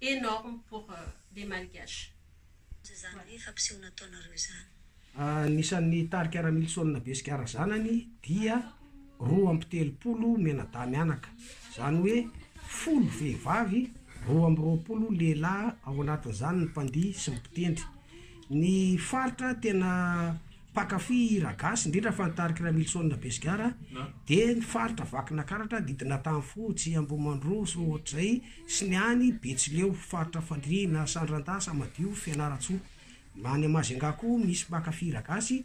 énorme pour les malgaches. Izany hoe efa mpiseho nataonareo izany. Anisan'ny tarika Ramilison Besikara zanany dia roa amby telopolo mianadahy mianaka, izany hoe folo vehivavy, roa amby roapolo lehilahy, ao anatin'izany ny mpandihy sy ny mpitendry. Ny faritra tena mpankafy hira gasy indrindra fa ny tarik'i Ramilison Besigara dia ny faritra Vakinakaratra, didina Tanifotsy, Ambohimandroso, ohatr'izay, sy ny any Betsileo, faritra Fandriana, Sandrandasa, Madio, Fianarantsoa. Any Majunga koa misy mpankafy hira gasy.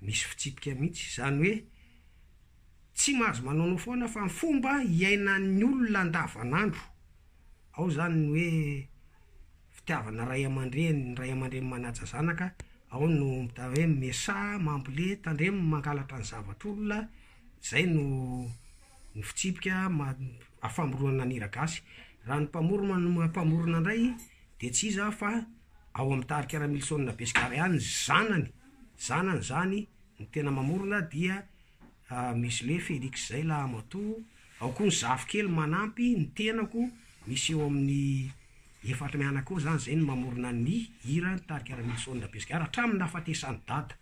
Misy fitsipika mihitsy izany hoe tsy mahazo manaonao foana fa ny fomba iainan'ny olona andavanandro. Ao izany ny hoe fitiavana ray aman-dreny, ny ray aman-dreny manaja zanaka, ao no midà hoe miasaha, mambole, tandremo, mangalatra ny zavatr'olona, izay no ny fitsipika maha-famoronana ny hiragasy. Raha ny mpamorona no maha-mpamorona indray dia tsy iza fa ao amin'ny tarika Ramilison Bescarrea ny zanany, zanany izany ny tena mamorona dia Musle Felix izay lahamatoa, ao koa ny zafikely manampy, ny tenako misy eo amin'ny efatra mianaka eo izany, izay no mamorona ny hira ny tarika Ramilison Bescarrea hatramin'ny nahafatesan'i Dada.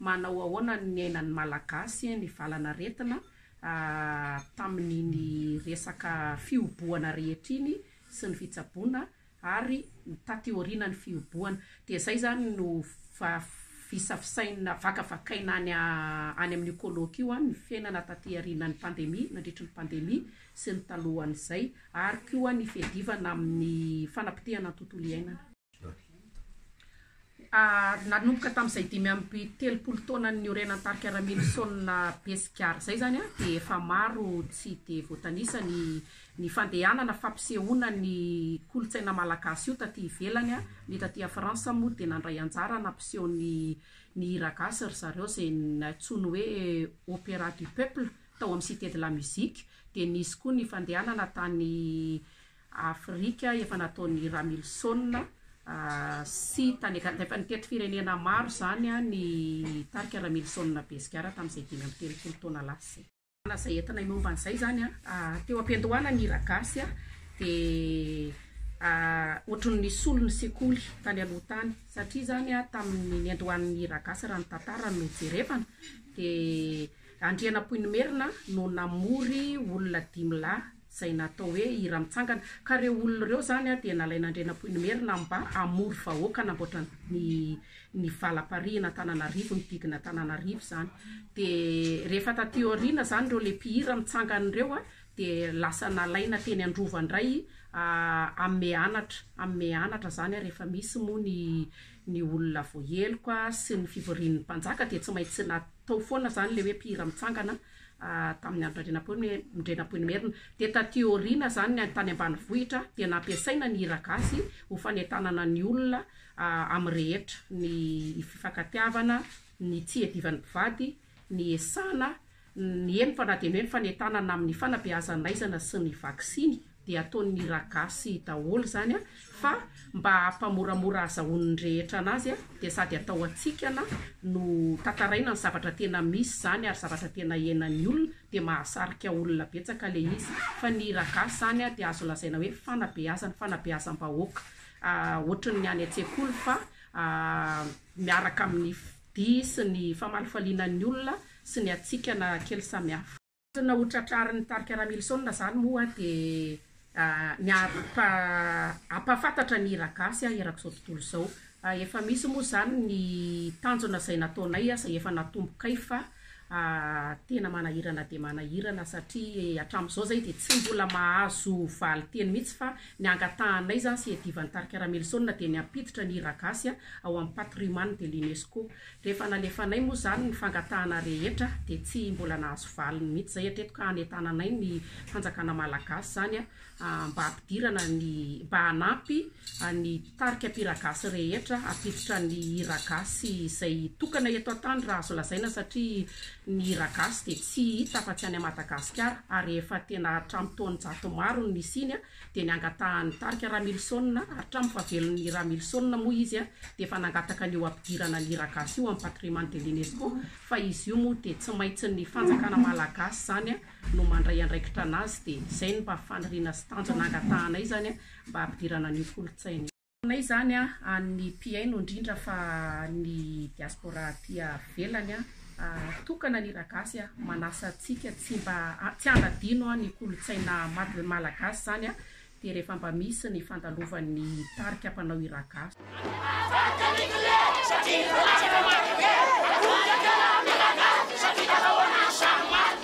Manao ahoana ny niainan'ny Malagasy ny valan'aretina tamin'iny resaka fihobohana rehetra iny sy ny fitsaboana ary taty aoriana ny fihobohana. Dia izay izany no visavisaina, vakavakaina any any amin'io colloque io ny fiainana taty aorianan'ny pandemie, nandritry ny pandemie sy ny talohan'izay ary koa ny fiadivana amin'ny fanapotehana ny tontolo iainana. ary nanomboka tamin'izay dimy amby telopolo taona niorenan tarika Ramilison be sigara izay izany an, dia efa maro tsy dia voatanisa ny ny fandehanana fampisehoana ny kolontsaina malagasy io taty ivelany an, ny taty a France moa dia nandray anjara nampiseho ny ny hira gasy ry zareo izay nantsoiny hoe opera du peuple tao amin'ny cite de la musique, dia nisy koa ny fandehanana tany Afrika efa nataon'i Ramilson sy tany efa nitety firenena maro izany ny tarika Ramilson Besigara tamin'izay dimy amby telopolo taona lasa. Raha izay entinay momba an'izay izany teo am-piandohana ny hira gasy dia ohatry ny nisolo ny sekoly tany aloha tany satria izany tamin'ny niandohan'ny hira gasy raha ny tantara no jerevana dia Andrianampoinimerina no namory olona dimy lahy izay natao hoe hira mitsangana ka ireo olona ireo izany dia nalain'Andrianampoinimerina mba hamory vahoaka hanamboatra ny ny valaparian' Antananarivo, ny didin' Antananarivo izany. Dia rehefa taty aoriana izany ireo ilay mpihira mitsangana ireo dia lasa nalaina teny an-drova indray hanome anatra, hanome anatra izany rehefa misy moa ny ny olona voaheloka sy ny fivorian'ny mpanjaka dia tsy maintsy natao foana izany ilay hoe mpihira mitsangana tamin'ny andren-dRenapoinimerina. Dia taty aoriana izany ny tany ambanivohitra dia nampiasaina ny hira gasy ho fanentanana ny olona amin'ny rehetra, ny fifankatiavana, ny tsiedivan'ny mpivady, ny esana, ny eny fa na dia ny hoe ny fanentanana amin'ny fanabeazana aizana sy ny vaksiny. dia ataony mira gasy daholo zany a, fa mba hampamoramora azahoan'ny rehetra anazy a, dia sady atao hatsikana no tantaraina ny zavatra tena misy zany ary zavatra tena henan'ny olona dia mahasarika olona betsaka le izy, fa ny hira gasy zany a dia azo lazaina hoe fanabeazana, fanabeazam-bahoaka ohatry ny any an-tsekoly fa miaraka amin'ny dihy sy ny famalifalinan'ny olona sy ny hatsikana kely samihafa. Tena ho tratrarin'ny tarika Ramilison zany moa dia ny hampahafantatra ny hira gasy erak' izao tontolo izao. Efa misy moa izany ny tanjona izay nataonay izay efa natombokay fa tena manahirana dia manahirana satria hatramin'izao izay dia tsy mbola mahazo valin-teny mihitsy fa ny angatahanay izany sy iadivan'ny tarika Ramilison dia ny hampiditra ny hira gasy ao amin'ny patrimoine de l'UNESCO. Rehefa nalefanay moa izany ny fangatahana rehetra dia tsy mbola nahazo valiny mihitsy izay hatreto ka hanentana anay ny fanjakana malagasy izany mba hampidirana ny mba hanampy ny tarika mpihira gasy rehetra hampiditra ny hira gasy izay tokana eto an-tany raha azo lazaina satria ny hira gasy dia tsy hita afa-tsy any Madagasikara ary efa tena hatramin'ny taon-jato maro no nisiany dia ny angatahan'ny tarika Ramilison hatramin'ny fahavelon'i Ramilison moa izy dia efa nangataka ny ho ampidirana ny hira gasy io amin'ny patrimoine de l'UNESCO fa izy io moa dia tsy maintsy ny fanjakana malagasy izany no mandray andraikitra anazy dia izay ny mba faniriana sy tanjona angatahanay izany mba hampidirana an'io kolontsaina Fanaonay izany an'ny mpihaino indrindra fa ny diaspora aty avelany tokana ny hiragasy manasa antsika tsy mba tsy hanadino ny kolontsaina malagasy izany dia rehefa mba misy ny fandalovan'ny tarika mpanao hiragasy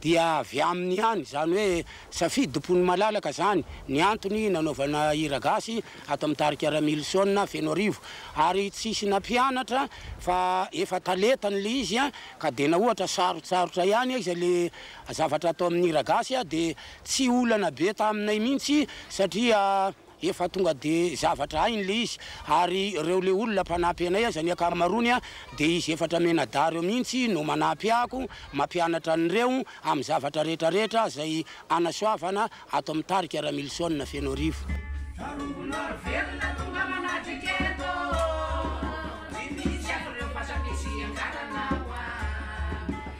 dia avy aminy ihany izany hoe safidim-po ny malalaka izany ny antony nanaovana hira gasy ato amin'ny tarika Ramilison Fenoarivo ary tsisy nampianatra fa efa talentany le izy ka dia na ohatra sarotsarotra ihany aiza le zavatra atao amin'ny hira gasy dia tsy olana be taminay mihintsy satria Efa tonga dia zavatra hainy le izy ary reo le olona mpanampy anay aza ny akamaroany dia izy efatra mianadahy reo mihintsy no manampy ako mampianatra an'ireo amin'ny zavatra rehetra rehetra izay anasoavana ato amin'ny tarika Ramilison Fenoarivo.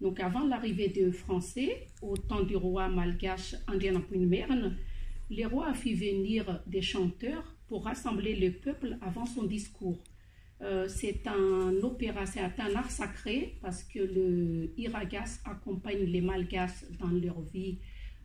Donc avant l'arrivée des Français, au temps du roi malgache Andrianapunimerne, le roi a fait venir des chanteurs pour rassembler le peuple avant son discours. Euh, c'est un opéra, c'est un art sacré parce que le Iragas accompagne les Malgaches dans leur vie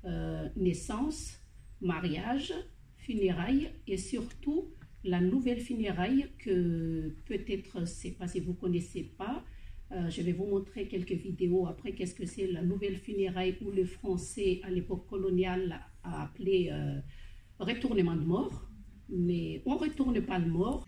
euh, naissance, mariage, funérailles et surtout la nouvelle funéraille que peut-être, c'est pas si vous connaissez pas, euh, je vais vous montrer quelques vidéos après qu'est-ce que c'est la nouvelle funéraille où le français à l'époque coloniale a appelé euh, retournement de mort. Mais on ne retourne pas le mort.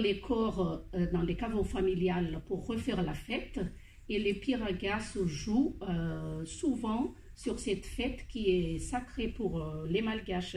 les corps euh, dans les caveaux familiales pour refaire la fête et les piragas se jouent euh, souvent sur cette fête qui est sacrée pour euh, les malgaches.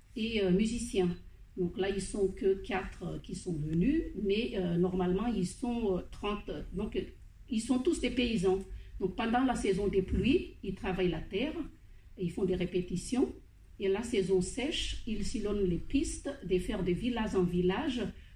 et musiciens. Donc là, ils sont que quatre qui sont venus, mais normalement, ils sont 30. Donc, ils sont tous des paysans. Donc, pendant la saison des pluies, ils travaillent la terre, et ils font des répétitions. Et la saison sèche, ils sillonnent les pistes, de faire de village en village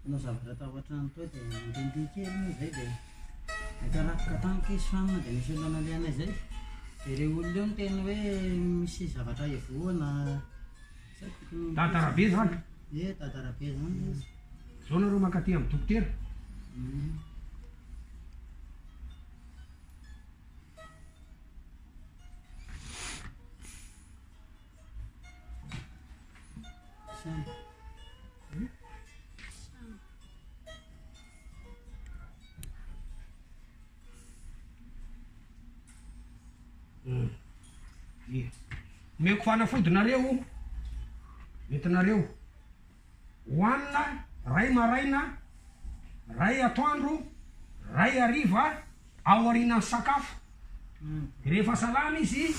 mpanao zavatra tao an-trano tao dia nandrinindriny kely hono izay dia nitarafoka tampoka izy fa moa dia nisy olona nandeha anay izay. Dia ilay olona eo niteny hoe misy zavatra hivoahana. Izay tokony ho- Dada Rabe izany. Ie, dada Rabe izany izy. Izao nareo mankaty amin'ny dokotera. Omeko fanafodinareo io, entinareo. Hohanina ray maraina, ray atoandro, ray hariva ao aorianan'ny sakafo. Dia rehefa salama izy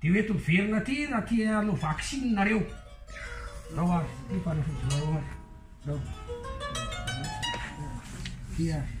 dia ho eto miverina aty raha tia hanao vaksiny nareo. Zao ary, ity fanafodinao ary. Zao. Ity ary.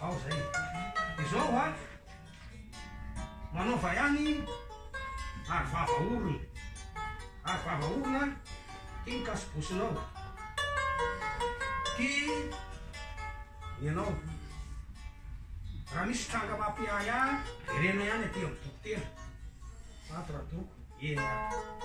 Ao zay e. Izao hoa, manaova ihany aro vava orona. Aro vava orona, ty ny kasibosinao. Ty ny anao. Raha misy tranga mampiahiahy, jerena ihany aty amin'ny dokotera. Ato Radoko. Eny ato.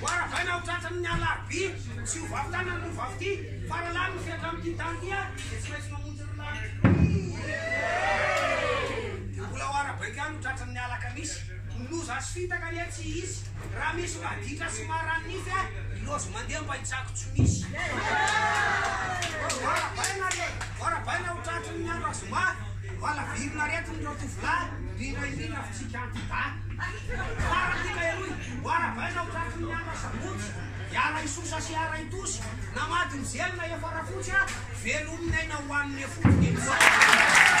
Hoaravaina ho tratran' ny Alarobia sy ho vavitana ny lova avy ity faralany ny fetra amin' ity tany ity ary dia tsy maintsy mamonjy ny lanitra. Mbola ho arabaiko ihany ho tratran' ny Alakamisy ny loza sy fitaka anie tsy hisy raha misy maditra sy maran' nify a i Lozy mandeha mba hitsako tsy misy. Hoaravaina ry e! Hoaravaina ho tratran' ny andro azo mah! Ho halavirina aretin' ireo tovolahy indrindra indrindra fa. Tsy kandida Tsara ty kay aloha e. Ho arabaina ho tratry ny andro asabotsy Hiara hisosa sy hiara hitosy Namady nizely na efa rafotsy a Velom ny aina ho an'ny nefotsy Dia misaotra.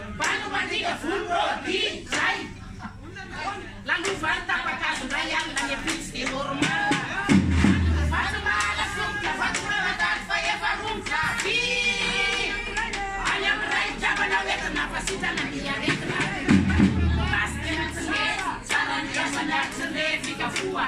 Bando mandika volo rô ry zay Lalovany tapa-kazo indray alina ny ampitso tsy dia normal Bando mahala somotra vato miradady fa efa romotra Ry any amin'ny rain-javana ho entina fa sitrana ny aretina Ry gasy tena tsy mety tsara ny asany ary tsy nirevy ka voa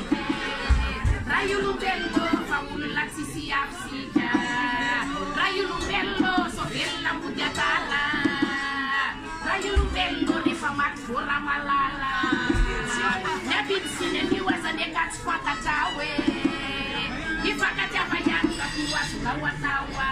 Ray olombelona ô, fa olona tsy hisy hiaro sika Ray olombelona ô, sao velona mody adala Ray olombelona ô, rehefa maty vao ra malala Ny habiby sy ny anio aza anie ka tsy fantatra hoe Ny fankatiava ihany va ty ho azonao atao a.